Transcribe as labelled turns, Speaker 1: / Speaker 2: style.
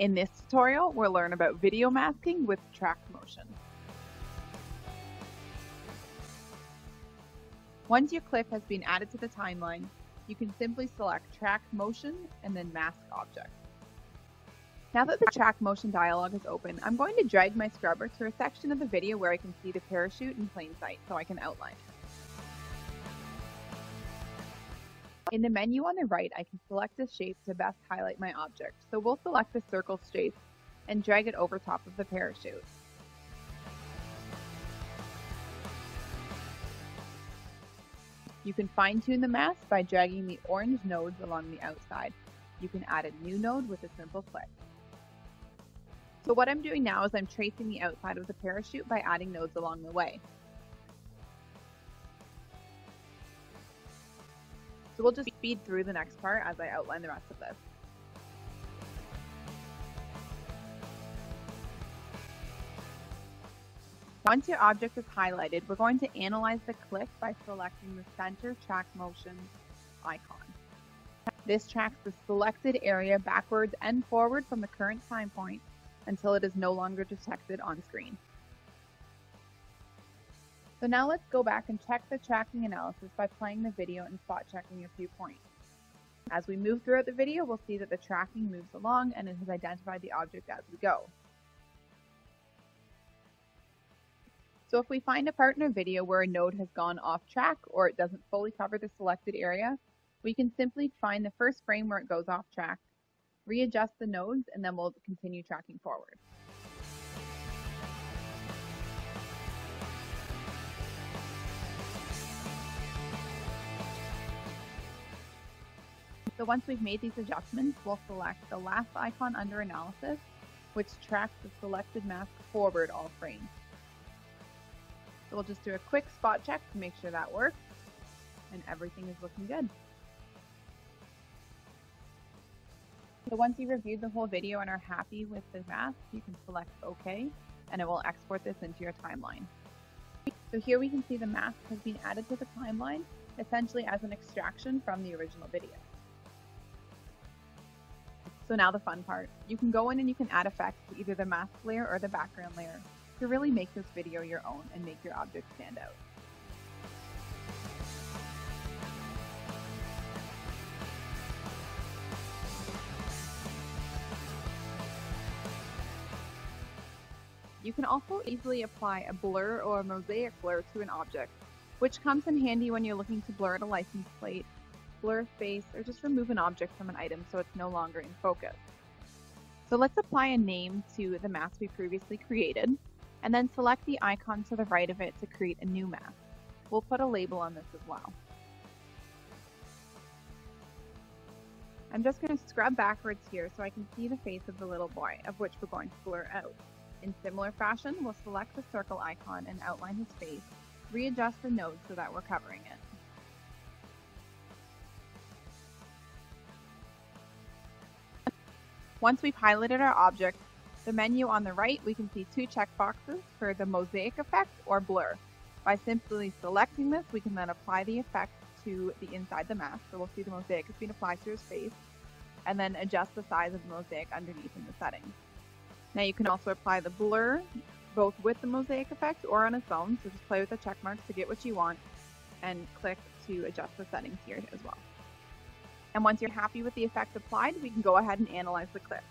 Speaker 1: In this tutorial, we'll learn about video masking with track motion. Once your clip has been added to the timeline, you can simply select Track Motion and then Mask Object. Now that the Track Motion dialog is open, I'm going to drag my scrubber to a section of the video where I can see the parachute in plain sight so I can outline it. In the menu on the right, I can select a shape to best highlight my object. So we'll select the circle shape and drag it over top of the parachute. You can fine tune the mask by dragging the orange nodes along the outside. You can add a new node with a simple click. So what I'm doing now is I'm tracing the outside of the parachute by adding nodes along the way. So we'll just speed through the next part as I outline the rest of this. Once your object is highlighted, we're going to analyze the click by selecting the center track motion icon. This tracks the selected area backwards and forward from the current time point until it is no longer detected on screen. So now let's go back and check the tracking analysis by playing the video and spot checking a few points. As we move throughout the video, we'll see that the tracking moves along and it has identified the object as we go. So if we find a part in a video where a node has gone off track or it doesn't fully cover the selected area, we can simply find the first frame where it goes off track, readjust the nodes, and then we'll continue tracking forward. So once we've made these adjustments, we'll select the last icon under analysis, which tracks the selected mask forward all frames. So we'll just do a quick spot check to make sure that works, and everything is looking good. So once you've reviewed the whole video and are happy with the mask, you can select OK, and it will export this into your timeline. So here we can see the mask has been added to the timeline, essentially as an extraction from the original video. So now the fun part. You can go in and you can add effects to either the mask layer or the background layer to really make this video your own and make your object stand out. You can also easily apply a blur or a mosaic blur to an object, which comes in handy when you're looking to blur out a license plate blur face, or just remove an object from an item so it's no longer in focus. So let's apply a name to the mask we previously created, and then select the icon to the right of it to create a new mask. We'll put a label on this as well. I'm just going to scrub backwards here so I can see the face of the little boy, of which we're going to blur out. In similar fashion, we'll select the circle icon and outline his face, readjust the nodes so that we're covering it. Once we've highlighted our object, the menu on the right, we can see two checkboxes for the mosaic effect or blur. By simply selecting this, we can then apply the effect to the inside the mask. So we'll see the mosaic has been applied to his face, and then adjust the size of the mosaic underneath in the settings. Now you can also apply the blur both with the mosaic effect or on its own. So just play with the check marks to get what you want and click to adjust the settings here as well. And once you're happy with the effect applied, we can go ahead and analyze the clip.